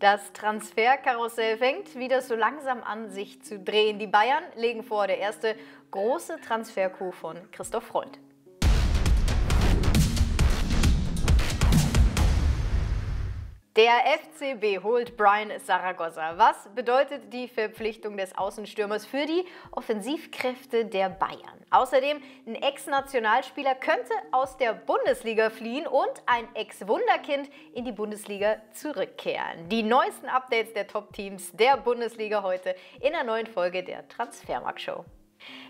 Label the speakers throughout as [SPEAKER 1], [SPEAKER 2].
[SPEAKER 1] Das Transferkarussell fängt wieder so langsam an, sich zu drehen. Die Bayern legen vor, der erste große Transfercoup von Christoph Freund. Der FCB holt Brian Zaragoza. Was bedeutet die Verpflichtung des Außenstürmers für die Offensivkräfte der Bayern? Außerdem, ein Ex-Nationalspieler könnte aus der Bundesliga fliehen und ein Ex-Wunderkind in die Bundesliga zurückkehren. Die neuesten Updates der Top-Teams der Bundesliga heute in der neuen Folge der Transfermarkt-Show.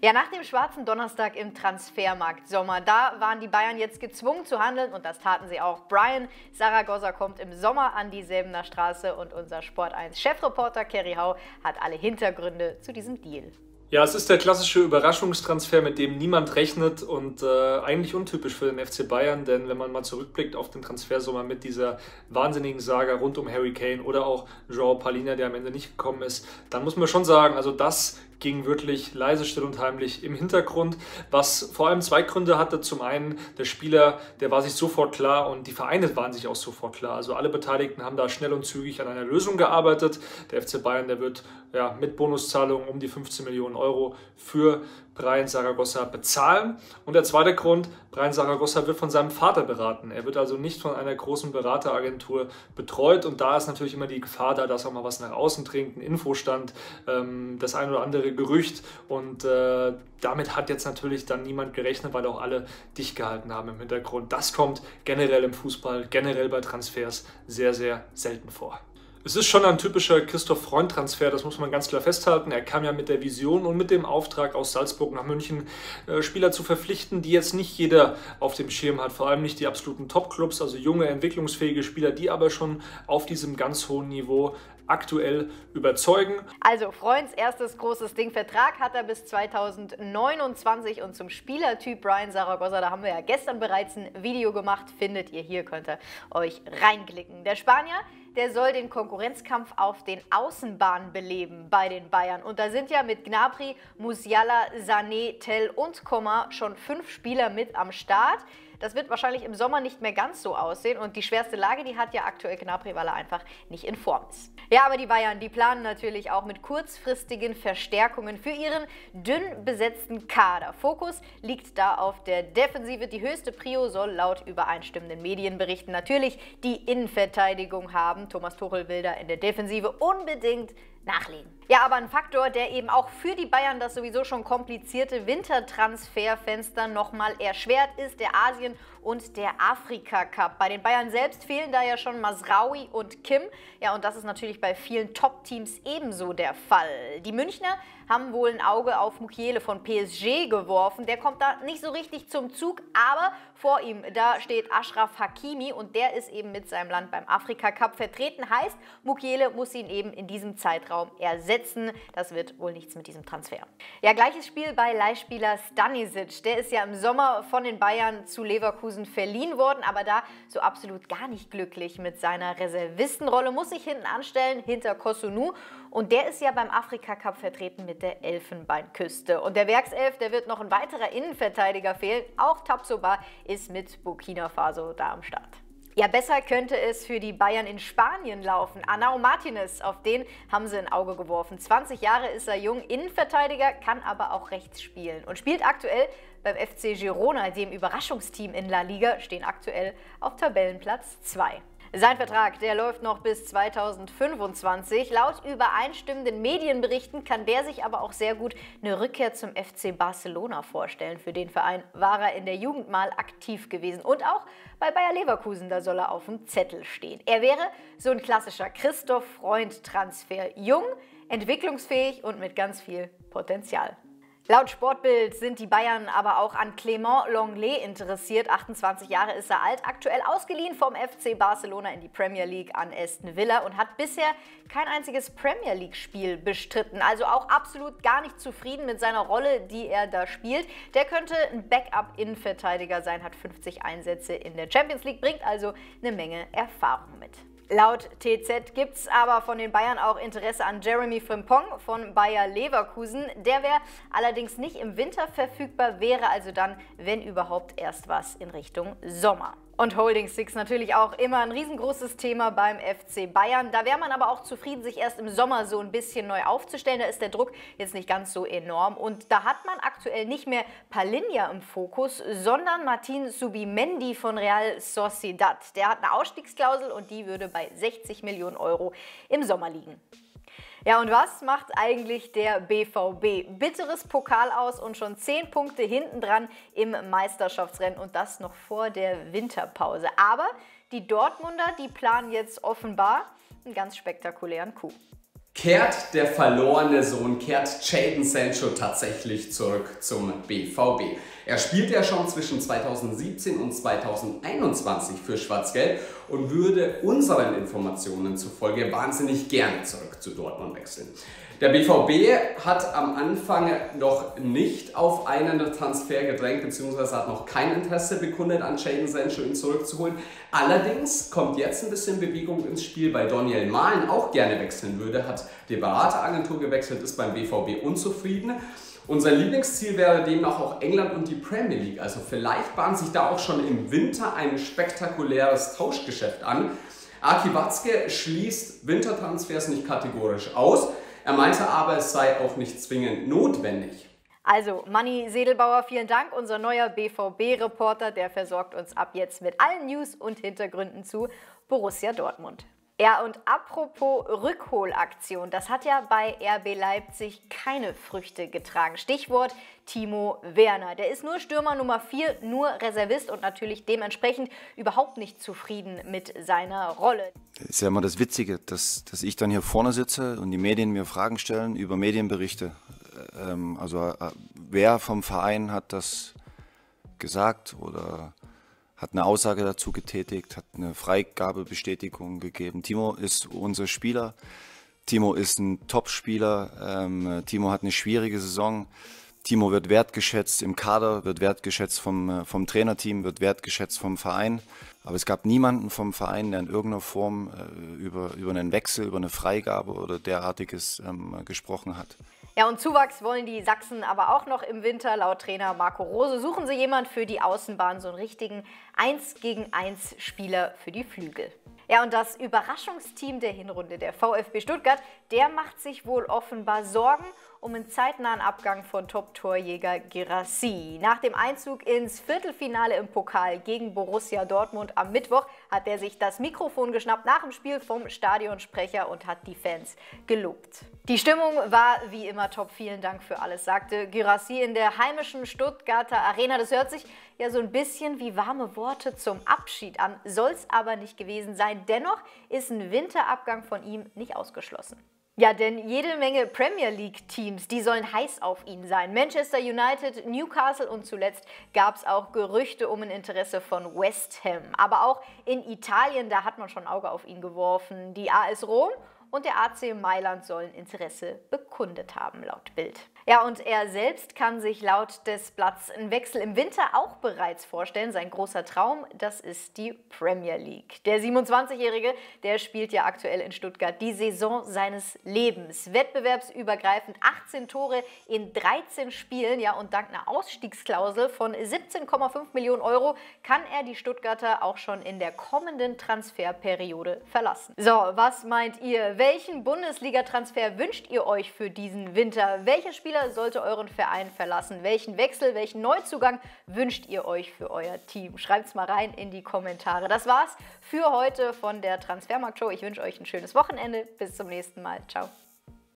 [SPEAKER 1] Ja, nach dem schwarzen Donnerstag im Transfermarkt Sommer, da waren die Bayern jetzt gezwungen zu handeln und das taten sie auch. Brian Saragossa kommt im Sommer an die Säbener Straße und unser Sport 1 Chefreporter Kerry Hau hat alle Hintergründe zu diesem Deal.
[SPEAKER 2] Ja, es ist der klassische Überraschungstransfer, mit dem niemand rechnet und äh, eigentlich untypisch für den FC Bayern, denn wenn man mal zurückblickt auf den Transfersommer mit dieser wahnsinnigen Saga rund um Harry Kane oder auch Joao Palina, der am Ende nicht gekommen ist, dann muss man schon sagen, also das ging wirklich leise, still und heimlich im Hintergrund, was vor allem zwei Gründe hatte. Zum einen, der Spieler, der war sich sofort klar und die Vereine waren sich auch sofort klar. Also alle Beteiligten haben da schnell und zügig an einer Lösung gearbeitet. Der FC Bayern, der wird ja, mit Bonuszahlungen um die 15 Millionen Euro für Brian Saragossa bezahlen. Und der zweite Grund, Brian Saragossa wird von seinem Vater beraten. Er wird also nicht von einer großen Berateragentur betreut und da ist natürlich immer die Gefahr da, dass auch mal was nach außen dringt, ein Infostand, ähm, das ein oder andere Gerücht und äh, damit hat jetzt natürlich dann niemand gerechnet, weil auch alle dicht gehalten haben im Hintergrund. Das kommt generell im Fußball, generell bei Transfers sehr, sehr selten vor. Es ist schon ein typischer Christoph Freund-Transfer, das muss man ganz klar festhalten. Er kam ja mit der Vision und mit dem Auftrag aus Salzburg nach München, äh, Spieler zu verpflichten, die jetzt nicht jeder auf dem Schirm hat, vor allem nicht die absoluten Top-Clubs, also junge, entwicklungsfähige Spieler, die aber schon auf diesem ganz hohen Niveau aktuell überzeugen.
[SPEAKER 1] Also Freunds erstes großes Ding. Vertrag hat er bis 2029 und zum Spielertyp Brian Saragossa, da haben wir ja gestern bereits ein Video gemacht, findet ihr hier, könnt ihr euch reinklicken. Der Spanier der soll den Konkurrenzkampf auf den Außenbahnen beleben bei den Bayern. Und da sind ja mit Gnabry, Musiala, Sané, Tell und Coman schon fünf Spieler mit am Start. Das wird wahrscheinlich im Sommer nicht mehr ganz so aussehen und die schwerste Lage, die hat ja aktuell Gnabry, weil er einfach nicht in Form ist. Ja, aber die Bayern, die planen natürlich auch mit kurzfristigen Verstärkungen für ihren dünn besetzten Kader. Fokus liegt da auf der Defensive. Die höchste Prio soll laut übereinstimmenden Medienberichten natürlich die Innenverteidigung haben. Thomas Tuchel will da in der Defensive unbedingt nachlegen. Ja, aber ein Faktor, der eben auch für die Bayern das sowieso schon komplizierte Wintertransferfenster nochmal erschwert, ist der Asien- und der Afrika-Cup. Bei den Bayern selbst fehlen da ja schon Masraui und Kim. Ja, und das ist natürlich bei vielen Top-Teams ebenso der Fall. Die Münchner haben wohl ein Auge auf Mukiele von PSG geworfen. Der kommt da nicht so richtig zum Zug, aber vor ihm, da steht Ashraf Hakimi und der ist eben mit seinem Land beim Afrika Cup vertreten. Heißt, Mukiele muss ihn eben in diesem Zeitraum ersetzen. Das wird wohl nichts mit diesem Transfer. Ja, gleiches Spiel bei Leihspieler Stanisic. Der ist ja im Sommer von den Bayern zu Leverkusen verliehen worden, aber da so absolut gar nicht glücklich mit seiner Reservistenrolle. Muss sich hinten anstellen, hinter Kosunu. Und der ist ja beim Afrika Cup vertreten mit der Elfenbeinküste. Und der Werkself, der wird noch ein weiterer Innenverteidiger fehlen. Auch Tapsoba ist mit Burkina Faso da am Start. Ja, besser könnte es für die Bayern in Spanien laufen. Anao Martinez, auf den haben sie ein Auge geworfen. 20 Jahre ist er jung, Innenverteidiger, kann aber auch rechts spielen und spielt aktuell beim FC Girona, dem Überraschungsteam in La Liga, stehen aktuell auf Tabellenplatz 2. Sein Vertrag, der läuft noch bis 2025. Laut übereinstimmenden Medienberichten kann der sich aber auch sehr gut eine Rückkehr zum FC Barcelona vorstellen. Für den Verein war er in der Jugend mal aktiv gewesen und auch bei Bayer Leverkusen, da soll er auf dem Zettel stehen. Er wäre so ein klassischer Christoph Freund-Transfer. Jung, entwicklungsfähig und mit ganz viel Potenzial. Laut Sportbild sind die Bayern aber auch an Clément Longley interessiert. 28 Jahre ist er alt, aktuell ausgeliehen vom FC Barcelona in die Premier League an Aston Villa und hat bisher kein einziges Premier League-Spiel bestritten. Also auch absolut gar nicht zufrieden mit seiner Rolle, die er da spielt. Der könnte ein Backup-Innenverteidiger sein, hat 50 Einsätze in der Champions League, bringt also eine Menge Erfahrung mit. Laut TZ gibt es aber von den Bayern auch Interesse an Jeremy Frimpong von Bayer Leverkusen. Der wäre allerdings nicht im Winter verfügbar, wäre also dann, wenn überhaupt, erst was in Richtung Sommer. Und Holding Six natürlich auch immer ein riesengroßes Thema beim FC Bayern. Da wäre man aber auch zufrieden, sich erst im Sommer so ein bisschen neu aufzustellen. Da ist der Druck jetzt nicht ganz so enorm. Und da hat man aktuell nicht mehr Palinja im Fokus, sondern Martin Subimendi von Real Sociedad. Der hat eine Ausstiegsklausel und die würde bei 60 Millionen Euro im Sommer liegen. Ja, und was macht eigentlich der BVB? Bitteres Pokal aus und schon 10 Punkte hinten dran im Meisterschaftsrennen und das noch vor der Winterpause. Aber die Dortmunder, die planen jetzt offenbar einen ganz spektakulären Coup.
[SPEAKER 3] Kehrt der verlorene Sohn, kehrt Jadon Sancho tatsächlich zurück zum BVB. Er spielt ja schon zwischen 2017 und 2021 für Schwarz-Gelb und würde unseren Informationen zufolge wahnsinnig gerne zurück zu Dortmund wechseln. Der BVB hat am Anfang noch nicht auf einen Transfer gedrängt, beziehungsweise hat noch kein Interesse bekundet, an Jadon Sancho ihn zurückzuholen. Allerdings kommt jetzt ein bisschen Bewegung ins Spiel, weil Daniel Mahlen auch gerne wechseln würde, hat die Berateragentur gewechselt, ist beim BVB unzufrieden. Unser Lieblingsziel wäre demnach auch England und die Premier League. Also vielleicht bahnt sich da auch schon im Winter ein spektakuläres Tauschgeschäft an. Aki Watzke schließt Wintertransfers nicht kategorisch aus. Er meinte aber, es sei auch nicht zwingend notwendig.
[SPEAKER 1] Also, Manni Sedelbauer, vielen Dank. Unser neuer BVB-Reporter, der versorgt uns ab jetzt mit allen News und Hintergründen zu Borussia Dortmund. Ja, und apropos Rückholaktion, das hat ja bei RB Leipzig keine Früchte getragen. Stichwort Timo Werner. Der ist nur Stürmer Nummer 4, nur Reservist und natürlich dementsprechend überhaupt nicht zufrieden mit seiner Rolle.
[SPEAKER 4] Das ist ja immer das Witzige, dass, dass ich dann hier vorne sitze und die Medien mir Fragen stellen über Medienberichte. Ähm, also äh, wer vom Verein hat das gesagt oder hat eine Aussage dazu getätigt, hat eine Freigabebestätigung gegeben. Timo ist unser Spieler. Timo ist ein Top-Spieler. Ähm, Timo hat eine schwierige Saison. Timo wird wertgeschätzt im Kader, wird wertgeschätzt vom, äh, vom Trainerteam, wird wertgeschätzt vom Verein. Aber es gab niemanden vom Verein, der in irgendeiner Form äh, über, über einen Wechsel, über eine Freigabe oder derartiges ähm, gesprochen hat.
[SPEAKER 1] Ja, und Zuwachs wollen die Sachsen aber auch noch im Winter. Laut Trainer Marco Rose suchen sie jemand für die Außenbahn, so einen richtigen 1 gegen 1 Spieler für die Flügel. Ja, und das Überraschungsteam der Hinrunde, der VfB Stuttgart, der macht sich wohl offenbar Sorgen um einen zeitnahen Abgang von Top-Torjäger Girassi. Nach dem Einzug ins Viertelfinale im Pokal gegen Borussia Dortmund am Mittwoch hat er sich das Mikrofon geschnappt nach dem Spiel vom Stadionsprecher und hat die Fans gelobt. Die Stimmung war wie immer top. Vielen Dank für alles, sagte Girassi in der heimischen Stuttgarter Arena. Das hört sich ja so ein bisschen wie warme Worte zum Abschied an, soll es aber nicht gewesen sein. Dennoch ist ein Winterabgang von ihm nicht ausgeschlossen. Ja, denn jede Menge Premier League-Teams, die sollen heiß auf ihn sein. Manchester United, Newcastle und zuletzt gab es auch Gerüchte um ein Interesse von West Ham. Aber auch in Italien, da hat man schon Auge auf ihn geworfen. Die AS Rom und der AC Mailand sollen Interesse bekundet haben, laut Bild. Ja, und er selbst kann sich laut des Blatts einen Wechsel im Winter auch bereits vorstellen. Sein großer Traum, das ist die Premier League. Der 27-Jährige, der spielt ja aktuell in Stuttgart die Saison seines Lebens. Wettbewerbsübergreifend 18 Tore in 13 Spielen, ja, und dank einer Ausstiegsklausel von 17,5 Millionen Euro kann er die Stuttgarter auch schon in der kommenden Transferperiode verlassen. So, was meint ihr? Welchen Bundesliga-Transfer wünscht ihr euch für diesen Winter? Welche Spieler sollte euren Verein verlassen? Welchen Wechsel, welchen Neuzugang wünscht ihr euch für euer Team? Schreibt es mal rein in die Kommentare. Das war's für heute von der Transfermarkt Show. Ich wünsche euch ein schönes Wochenende. Bis zum nächsten Mal. Ciao.